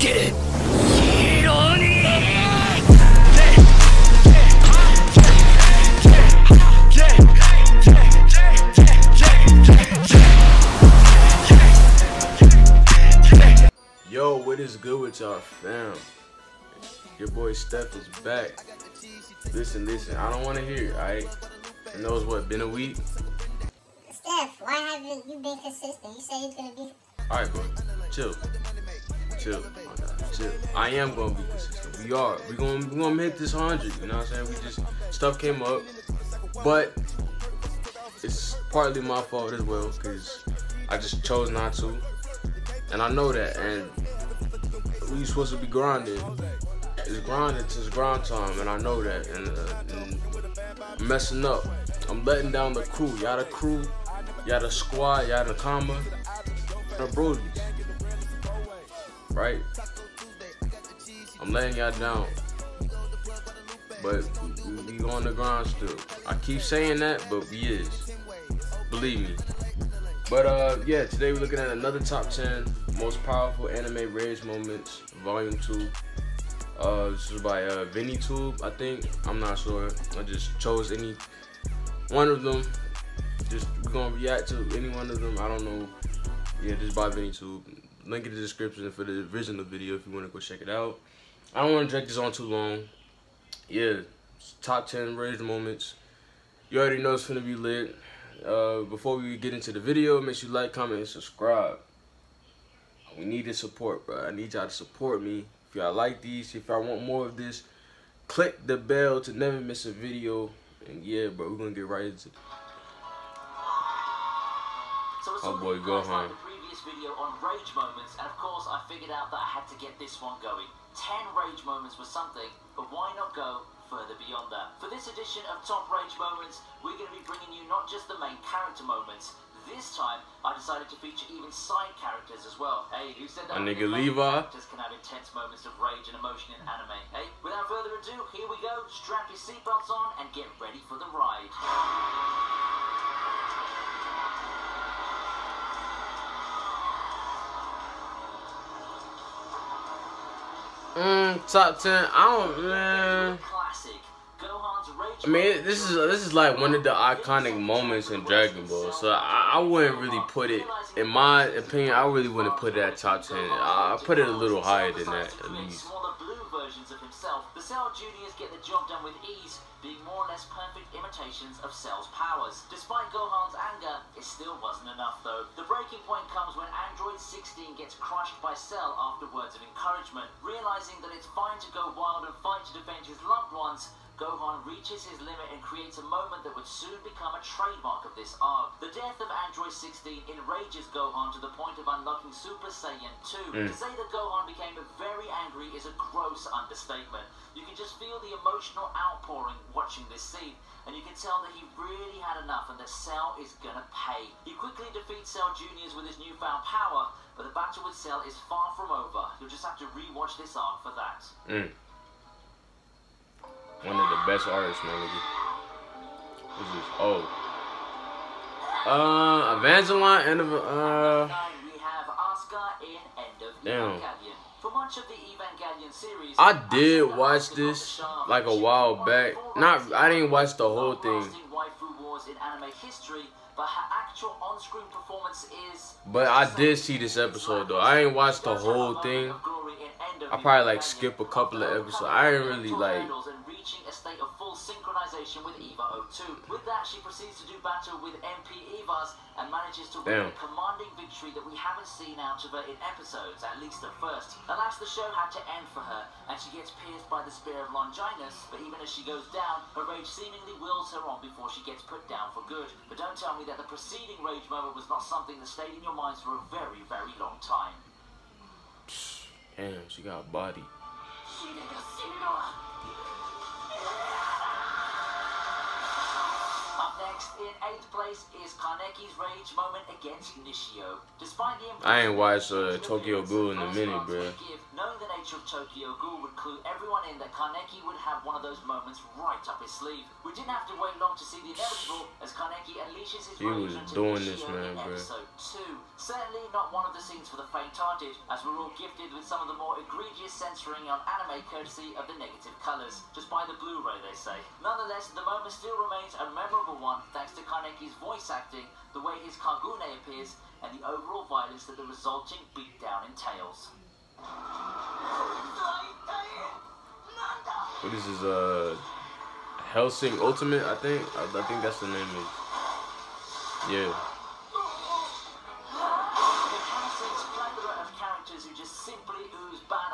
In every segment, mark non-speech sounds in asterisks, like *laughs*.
Yo, what is good with y'all fam? Your boy Steph is back. Listen, listen, I don't want to hear it, alright? I know it's what, been a week? Steph, why haven't you been consistent? You said you're gonna be. Alright, bro. Chill. Chill. Chill. I am gonna be consistent. We are. We gonna we gonna hit this hundred. You know what I'm saying? We just stuff came up, but it's partly my fault as well because I just chose not to, and I know that. And we supposed to be grinding. It's grinding since grind time, and I know that. And, uh, and messing up. I'm letting down the crew. Y'all the crew. Y'all the squad. Y'all the comma. The brodies. Right? I'm letting y'all down. But we, we on the grind still. I keep saying that, but we is. Believe me. But uh yeah, today we're looking at another top 10 most powerful anime rage moments, volume 2. Uh this is by uh ViniiTube, I think. I'm not sure. I just chose any one of them. Just we're gonna react to any one of them. I don't know. Yeah, just by ViniiTube. Link in the description for the original video if you wanna go check it out. I don't wanna drag this on too long. Yeah, top 10 rage moments. You already know it's gonna be lit. Uh, before we get into the video, make sure you like, comment, and subscribe. We need the support, bro. I need y'all to support me. If y'all like these, if y'all want more of this, click the bell to never miss a video. And yeah, bro, we're gonna get right into it. Oh boy, go home. Liked the previous video on rage moments, and of course I figured out that I had to get this one going. 10 rage moments was something, but why not go further beyond that? For this edition of Top Rage Moments, we're going to be bringing you not just the main character moments. This time, I decided to feature even side characters as well. Hey, who said that? A nigga Levi. Characters can have intense moments of rage and emotion in anime. Hey, without further ado, here we go. Strap your seatbelts on and get ready for the ride. Mm, top 10. I don't, man. I mean, this is this is like one of the iconic moments in Dragon Ball. So I, I wouldn't really put it, in my opinion, I really wouldn't put it at top 10. I I put it a little higher than that, at least. Versions of himself, the Cell Juniors get the job done with ease, being more or less perfect imitations of Cell's powers. Despite Gohan's anger, it still wasn't enough though. The breaking point comes when Android 16 gets crushed by Cell after words of encouragement. Realizing that it's fine to go wild and fight to defend his loved ones, Gohan reaches his limit and creates a moment that would soon become a trademark of this arc. The death of Android 16 enrages Gohan to the point of unlocking Super Saiyan 2. Mm. To say that Gohan became very angry is a gross understatement. You can just feel the emotional outpouring watching this scene, and you can tell that he really had enough and that Cell is gonna pay. He quickly defeats Cell Juniors with his newfound power, but the battle with Cell is far from over. You'll just have to rewatch this arc for that. Mm. One of the best artists, man. nigga. This? Oh. Uh, Evangelion and, uh, Damn. I did watch this like a while back. Not, I didn't watch the whole thing, is. but I did see this episode though. I ain't watched the whole thing. I probably like skip a couple of episodes. I ain't really like. Reaching a state of full synchronization with Eva 02. With that, she proceeds to do battle with MP Evas and manages to win Damn. a commanding victory that we haven't seen out of her in episodes, at least at first. Alas, the show had to end for her, and she gets pierced by the spear of Longinus, but even as she goes down, her rage seemingly wills her on before she gets put down for good. But don't tell me that the preceding rage moment was not something that stayed in your minds for a very, very long time. Damn, she got a body. Next, in eighth place, is Kaneki's rage moment against Nishio. Despite the I ain't watched, uh, Tokyo Ghoul in a minute, glance nature of Tokyo Ghoul would clue everyone in that Kaneki would have one of those moments right up his sleeve. We didn't have to wait long to see the inevitable as Kaneki unleashes his He was rage doing this, man, in bro. episode 2. Certainly not one of the scenes for the faint-hearted, as we're all gifted with some of the more egregious censoring on anime courtesy of the negative colours. Just buy the Blu-ray, they say. Nonetheless, the moment still remains a memorable one thanks to Kaneki's voice acting, the way his Kagune appears, and the overall violence that the resulting beatdown entails. What is his uh Hellsing Ultimate? I think. I, I think that's the name of. it. Yeah.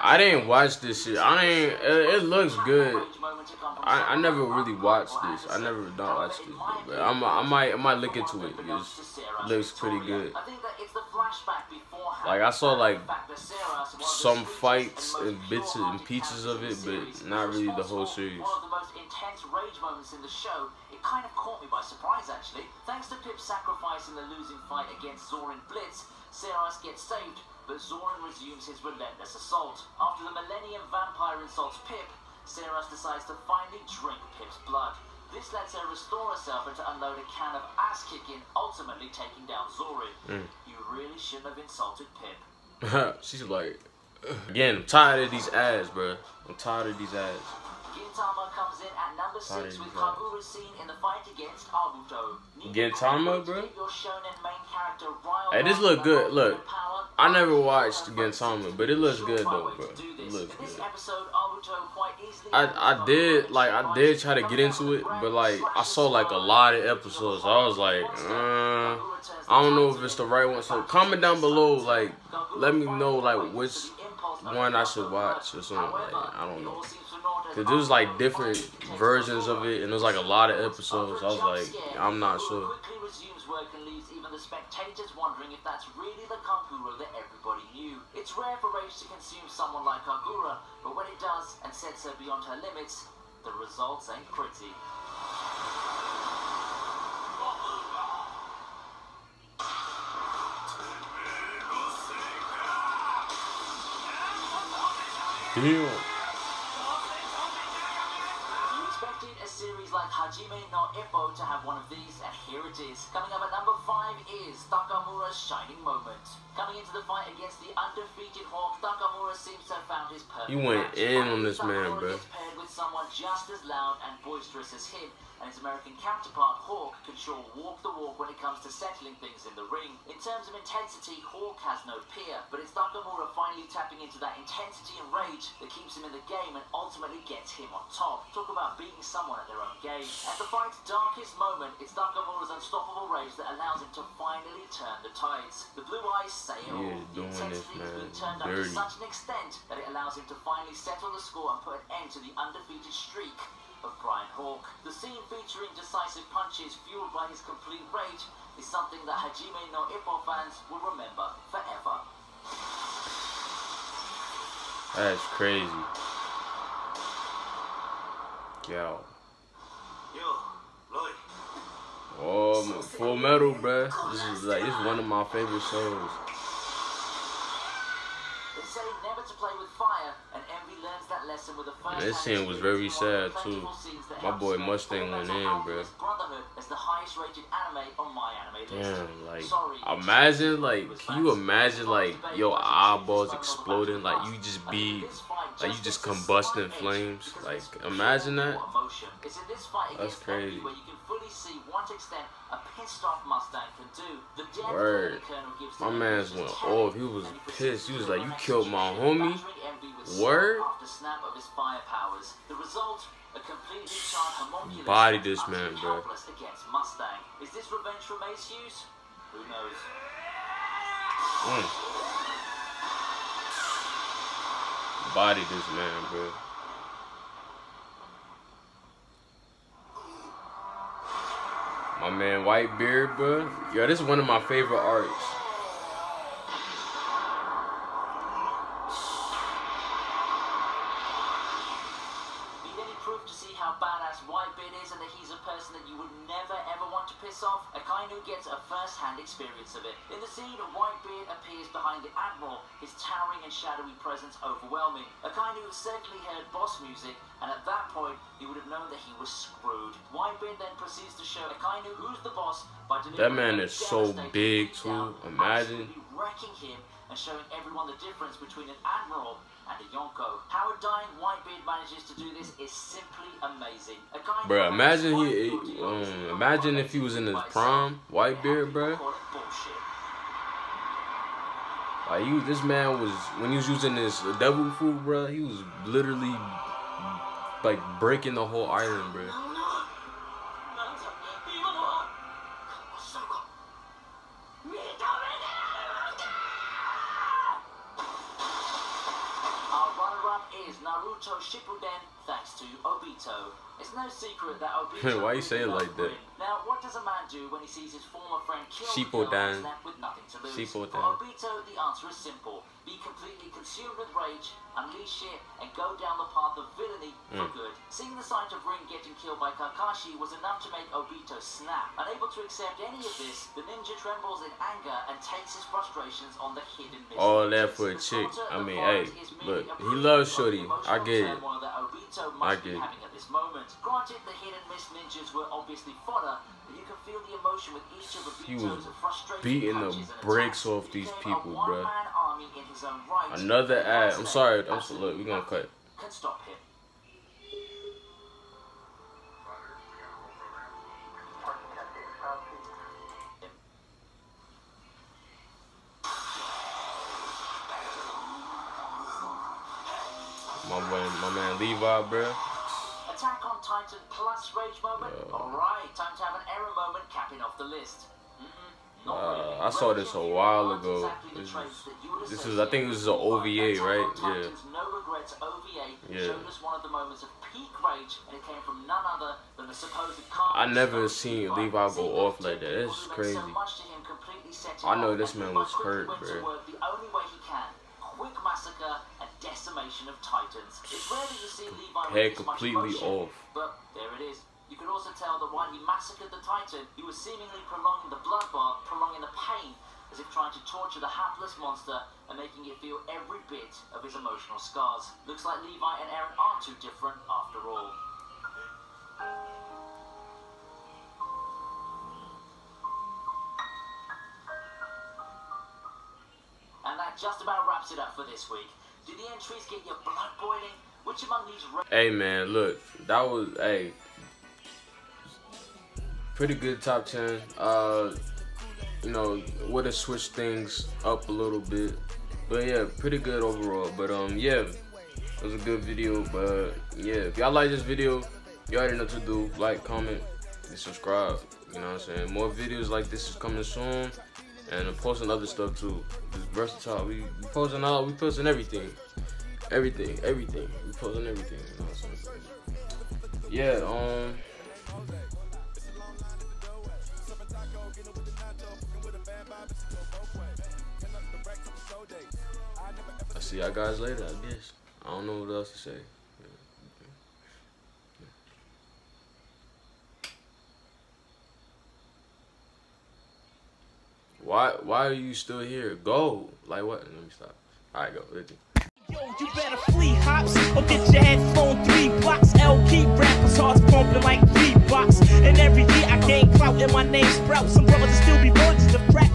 I didn't watch this shit. I didn't. It, it looks good. I, I never really watched this. I never don't watch this, but I might I might look into it. It looks pretty good. I think that it's the flashback beforehand. Like I saw like The fact that Seras is one of the some fights and bits and pieces of it, characters in the series, but not really the whole series. One of the most intense rage moments in the show. It kind of caught me by surprise, actually. Thanks to Pip's sacrifice in the losing fight against Zorin Blitz, Seras gets saved, but Zorin resumes his relentless assault. After the Millennium Vampire insults Pip, Seras decides to finally drink Pip's blood. This lets her restore herself and to unload a can of ass kicking, ultimately taking down Zorin. Mm. You really shouldn't have insulted Pip. *laughs* She's like, again, I'm tired of these ads, bro. I'm tired of these ads. Gintama comes in at number 6 with. Kagura seen in the fight against Abuto. Gintama, bro? Your shonen main character riled Hey, this look good, look. I never watched Gintama, seems but it looks good though, bro. It looks good. episode, Abuto quite easily I I did like I did try to get into it, but like I saw like a lot of episodes. I was like, uh, I don't know if it's the right one. So comment down below, like, let me know like which to the impulse of one I should watch or something. Like I don't know. All seems to not as Cause there's like different versions of it, and there's like a lot of episodes. I was like, I'm not sure. quickly work and leaves even the spectators wondering if that's really the Kagura that everybody knew. It's rare for Rage to consume someone like Kagura, but when it does and sets her beyond her limits, the results ain't pretty. Damn. Like Hajime no Ippo to have one of these, and here it is. Coming up at number 5 is Takamura's shining moment. Coming into the fight against the undefeated Hawk, Takamura seems to have found his perfect You went match. in on this man, Takamura bro. gets paired with someone just as loud and boisterous as him, and his American counterpart, Hawk, can sure walk the walk when it comes to settling things in the ring. In terms of intensity, Hawk has no peer, but it's Takamura into that intensity and rage that keeps him in the game and ultimately gets him on top. Talk about beating someone at their own game. At the fight's darkest moment, it's Takamura's unstoppable rage that allows him to finally turn the tides. The blue eyes say it all. He The intensity has been turned up to such an extent that it allows him to finally settle the score and put an end to the undefeated streak of Brian Hawk. The scene featuring decisive punches fueled by his complete rage is something that Hajime no Ippo fans will remember forever. That's crazy. Yo. Oh, Full Metal, bruh. This is like this is one of my favorite shows. They say never to play with fire, and Envy learns that lesson with a first This scene was very sad, too. My boy Mustang went in, bruh. Brotherhood as the highest rated anime on my anime list. Damn, like Sorry, imagine like can you imagine like your eyeballs exploding like you just be like you just combust in flames like imagine that That's crazy. where you can fully see what extent a pissed off Mustang can do. The Word. My mans went off. He was pissed. He was like, "You killed my homie?" Word. Body this man, bro. Is this revenge from Maes Hughes? Who knows? Mm. Body this man bro. My man Whitebeard bro. Yo this is one of my favorite proof to see how badass Whitebeard is and that he's piss off, Akainu gets a first-hand experience of it. In the scene, Whitebeard appears behind the Admiral, his towering and shadowy presence overwhelming. Akainu certainly heard boss music, and at that point, he would have known that he was screwed. Whitebeard then proceeds to show Akainu who's the boss by That man is so big, too. Imagine. wrecking him and showing everyone the difference between an Admiral and a Yonko. How a dying Whitebeard manages to do this is simply amazing. A guy Bruh, imagine he, um, imagine if he was in his prime. Whitebeard, People bruh. call it bullshit. Like you, this man was when he was using this devil fruit, bruh. He was literally like breaking the whole island, bruh. No secret that Obito. *laughs* Why you say it like that? Now, what does a man do when he sees his former friend killed and is left with nothing to lose? Shippuden. For Obito, the answer is simple: be completely consumed with rage, unleash it, and go down the path of villainy for Mm. good. Seeing the sight of Rin getting killed by Kakashi was enough to make Obito snap. Unable to accept any of this, the ninja trembles in anger and takes his frustrations on the hidden mystery. All that for a chick. I mean, hey, look, he loves Shorty. I get it. I get it. Having at this moment. Granted, the Hidden Mist ninjas were obviously fodder, but you can feel the emotion with each of He Obito's was frustrating beating the brakes off these people, bruh. one-man army in his own right. Another ad. I'm sorry. I'm so, look. We gonna cut. Can stop him. My man, my man Levi, bruh. Attack on Titan plus rage moment. Yeah. Alright, time to have an error moment capping off the list. Mm-mm, Uh, really. I saw this a while ago. exactly This is- that you would this is- I think this is a associate with OVA, right? Yeah. No Regrets OVA Yeah. showed us one of the moments of peak rage, and it came from none other than the supposed I never seen Levi. Go off like that, that's crazy. So much to him completely set him I know this man was hurt, went to bruh. work the only way he can. Quick massacre decimation of titans. It's rare that you see Levi with Head this much completely emotion, off. But there it is. You can also tell that while he massacred the titan, he was seemingly prolonging the bloodbath, prolonging the pain, as if trying to torture the hapless monster and making it feel every bit of his emotional scars. Looks like Levi and Eren aren't too different after all. And that just about wraps it up for this week. Hey man, look, that was hey, pretty good top ten. Uh, you know, would have switched things up a little bit, but yeah, pretty good overall. But um, yeah, it was a good video. But yeah, if y'all like this video, you already know what to do. Like, comment, and subscribe. You know what I'm saying? More videos like this is coming soon. And I'm posting other stuff too. It's versatile. We, we posting all, we posting everything. Everything, everything. We posting everything. You know? Yeah, um. I'll see y'all guys later, I guess. I don't know what else to say. Why why are you still here? Go. Like what? Let me stop. Alright, go. Let's Yo, you better flee hops or get your head three blocks. LP rappers hearts pumping like And every year I gain clout and my name sprouts. Some brothers still be crap.